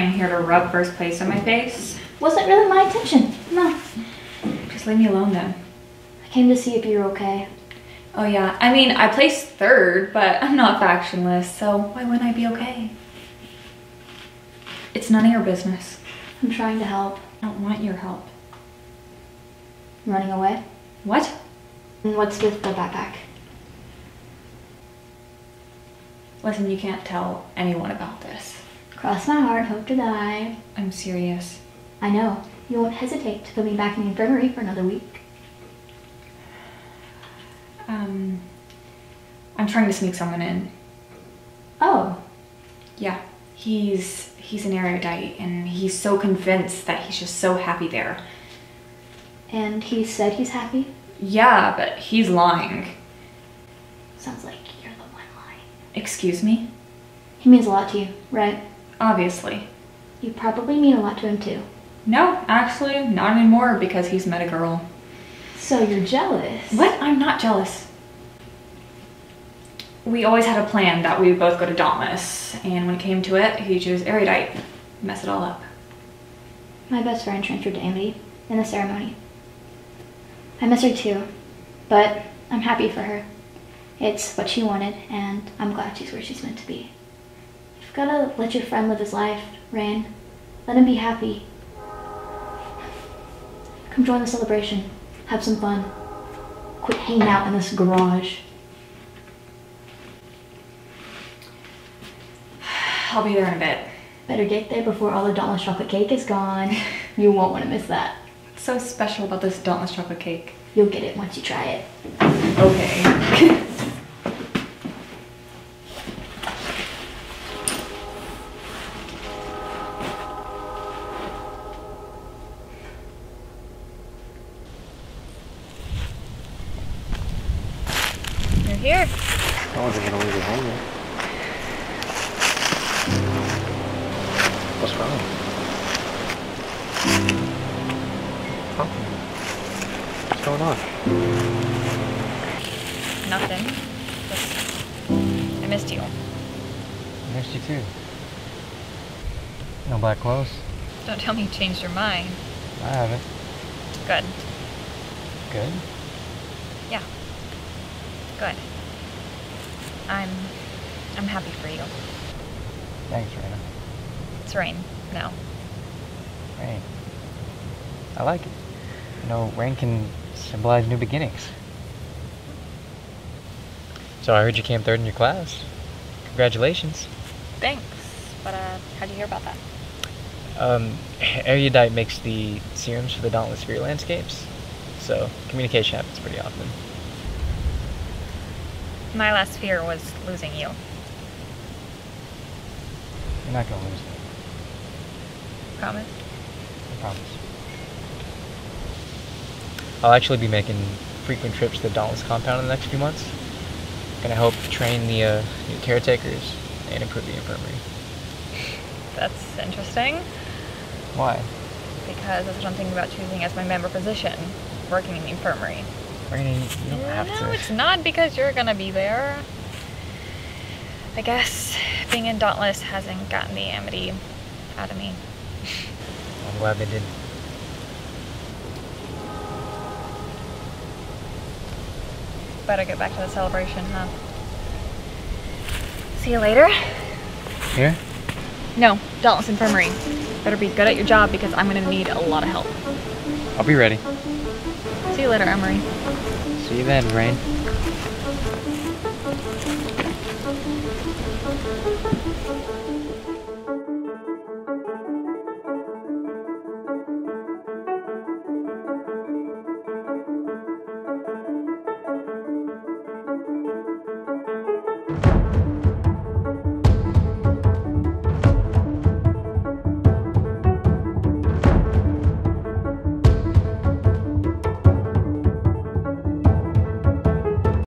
came here to rub first place on my face. Wasn't really my intention. No. Just leave me alone then. I came to see if you're okay. Oh yeah, I mean, I placed third, but I'm not factionless, so why wouldn't I be okay? It's none of your business. I'm trying to help. I don't want your help. Running away? What? And what's with the backpack? Listen, you can't tell anyone about this. Cross my heart, hope to die. I'm serious. I know. You won't hesitate to put me back in the infirmary for another week. Um, I'm trying to sneak someone in. Oh, Yeah, he's he's an erudite, and he's so convinced that he's just so happy there. and he said he's happy? Yeah, but he's lying. Sounds like you're the one lying. Excuse me? He means a lot to you, right? Obviously. You probably mean a lot to him too. No, actually, not anymore because he's met a girl. So you're jealous. What? I'm not jealous. We always had a plan that we would both go to Dauntless, and when it came to it, he chose Erudite. Mess it all up. My best friend transferred to Amity in the ceremony. I miss her too, but I'm happy for her. It's what she wanted, and I'm glad she's where she's meant to be. You've gotta let your friend live his life, Rain. Let him be happy. Come join the celebration. Have some fun. Quit hanging out in this garage. I'll be there in a bit. Better get there before all the Dauntless chocolate cake is gone. You won't want to miss that. What's so special about this Dauntless chocolate cake? You'll get it once you try it. Okay. here. I wasn't gonna leave you hanging. What's wrong? Something. What's going on? Nothing. Just, I missed you. I missed you too. No black clothes? Don't tell me you changed your mind. I haven't. Good. Good. Yeah. Good. I'm I'm happy for you. Thanks, Rayna. It's rain now. Rain. I like it. You know, rain can symbolize new beginnings. So I heard you came third in your class. Congratulations. Thanks. But uh how'd you hear about that? Um, Erudite makes the serums for the Dauntless fear landscapes, so communication happens pretty often. My last fear was losing you. You're not gonna lose me, Promise? I promise. I'll actually be making frequent trips to the Dauntless compound in the next few months. Gonna help train the uh, new caretakers and improve the infirmary. That's interesting. Why? Because that's what I'm thinking about choosing as my member position, working in the infirmary. Rainy, you don't have no, to. it's not because you're gonna be there. I guess being in Dauntless hasn't gotten the amity out of me. I'm glad they did. Better get back to the celebration, huh? See you later. Here? No, Dauntless Infirmary. Better be good at your job because I'm gonna need a lot of help. I'll be ready. See you later, Emery. See you then, Rain.